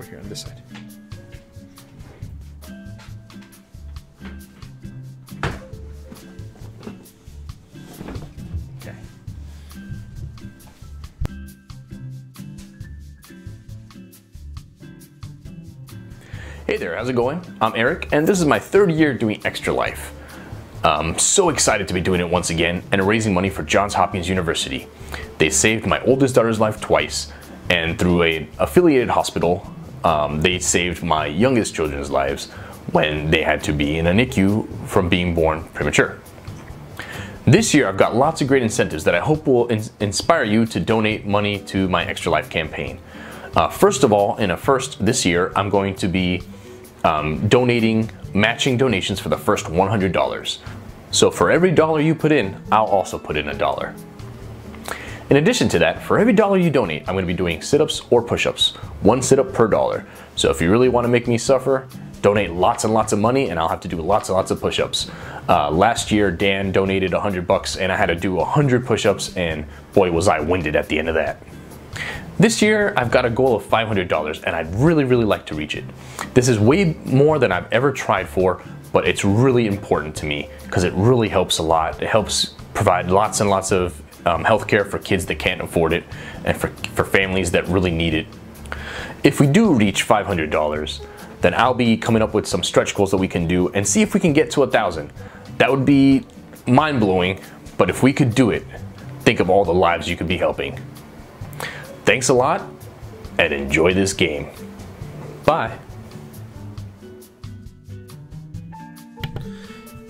over here on this side. Hey there, how's it going? I'm Eric, and this is my third year doing Extra Life. I'm so excited to be doing it once again and raising money for Johns Hopkins University. They saved my oldest daughter's life twice, and through an affiliated hospital, um, they saved my youngest children's lives when they had to be in a NICU from being born premature. This year, I've got lots of great incentives that I hope will in inspire you to donate money to my Extra Life campaign. Uh, first of all, in a first this year, I'm going to be um, donating matching donations for the first $100. So for every dollar you put in, I'll also put in a dollar. In addition to that, for every dollar you donate, I'm going to be doing sit-ups or push-ups, one sit-up per dollar. So if you really want to make me suffer, donate lots and lots of money and I'll have to do lots and lots of push-ups. Uh, last year, Dan donated 100 bucks and I had to do 100 push-ups and boy was I winded at the end of that. This year, I've got a goal of $500 and I'd really, really like to reach it. This is way more than I've ever tried for, but it's really important to me because it really helps a lot. It helps provide lots and lots of um, healthcare for kids that can't afford it and for, for families that really need it. If we do reach $500, then I'll be coming up with some stretch goals that we can do and see if we can get to a thousand. That would be mind blowing, but if we could do it, think of all the lives you could be helping. Thanks a lot and enjoy this game. Bye.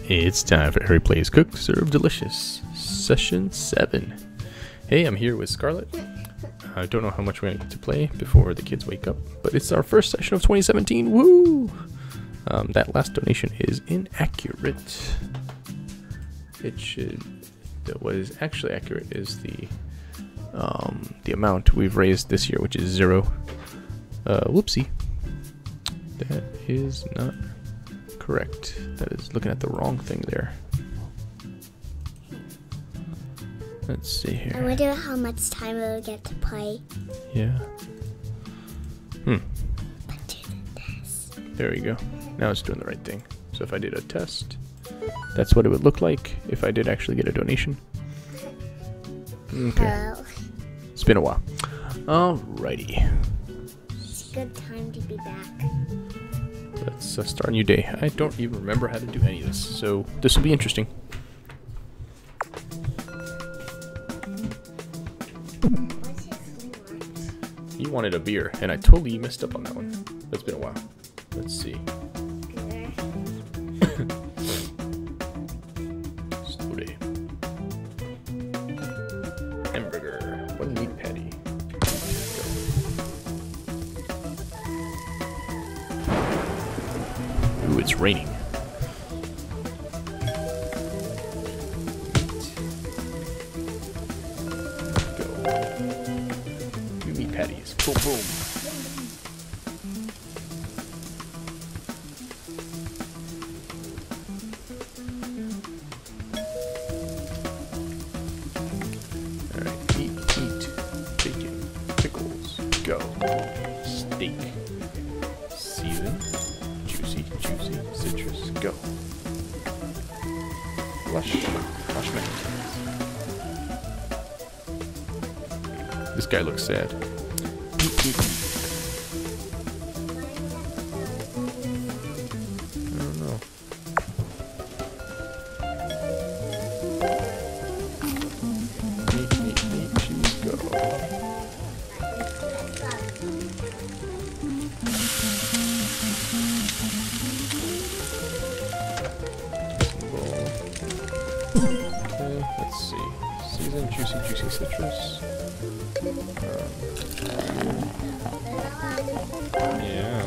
It's time for Harry Plays Cook Serve Delicious, Session 7. Hey, I'm here with Scarlett. I don't know how much we're going to get to play before the kids wake up, but it's our first session of 2017. Woo! Um, that last donation is inaccurate. It should. That What is actually accurate is the um, the amount we've raised this year, which is zero. Uh, whoopsie. That is not correct. That is looking at the wrong thing there. Let's see here. I wonder how much time we'll get to play. Yeah. Hmm. But do the test. There we go. Now it's doing the right thing. So if I did a test, that's what it would look like if I did actually get a donation. Okay. Oh, It's been a while. Alrighty. it's a good time to be back. Let's uh, start a new day. I don't even remember how to do any of this, so this will be interesting. Wanted a beer, and I totally messed up on that one. It's been a while. Let's see. Patties. Boom, boom. Alright, eat, eat. Bacon, pickles, go. Steak. Season. Juicy, juicy, citrus, go. Lush, lush mac This guy looks sad. Okay, let's see. Season, juicy, juicy citrus. Um, yeah.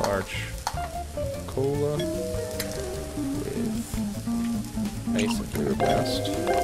Large cola with nice and blast.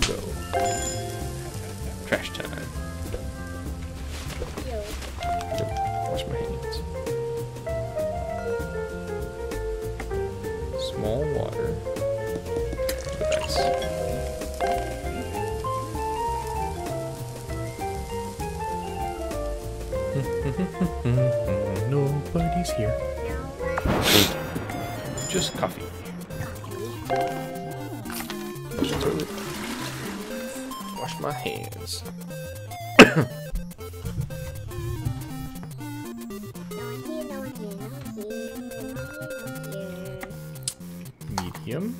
tomato, pickle, go. Trash time. Yep, Wash my hands. Small water. With ice. Nobody's here. Just coffee. Flush the toilet. Wash my hands. Medium.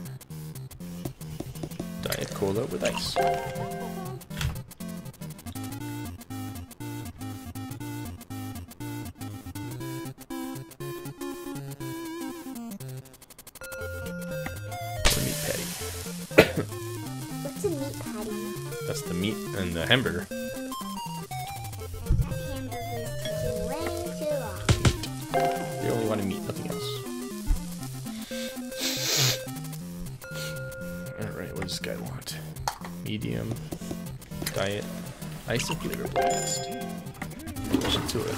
Diet cola with ice. That's the meat and the hamburger. That hamburger's taking way too long. They only wanted meat, nothing else. Alright, what does this guy want? Medium, diet, ice and flavor blast. Push it to it.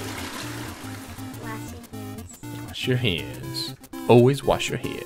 Wash your hands. Wash your hands. Always wash your hands.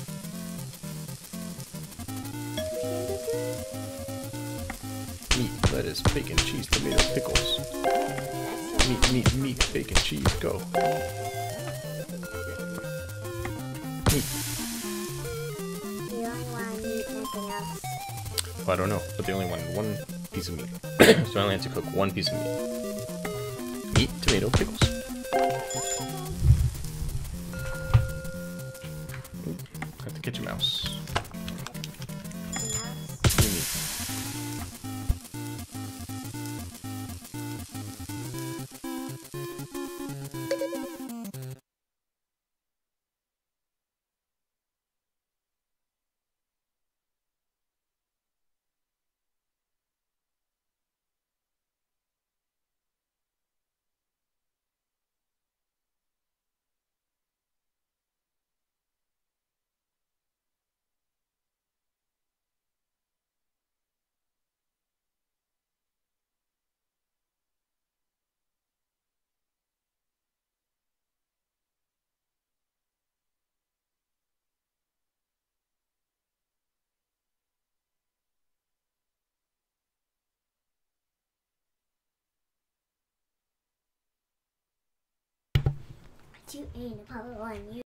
see. Oop, Wash my hands. Three. Bacon, lettuce, tomato, go. Four. Medium, diet, ice. Okay. Six. Meat, bacon, cheese, tomato, pickles. Meat, meat, meat, bacon, cheese, go. Meat. I don't know, but they only wanted one piece of meat. so I only had to cook one piece of meat. Meat, tomato, pickles. Have to catch a mouse. You ain't a Apollo one. You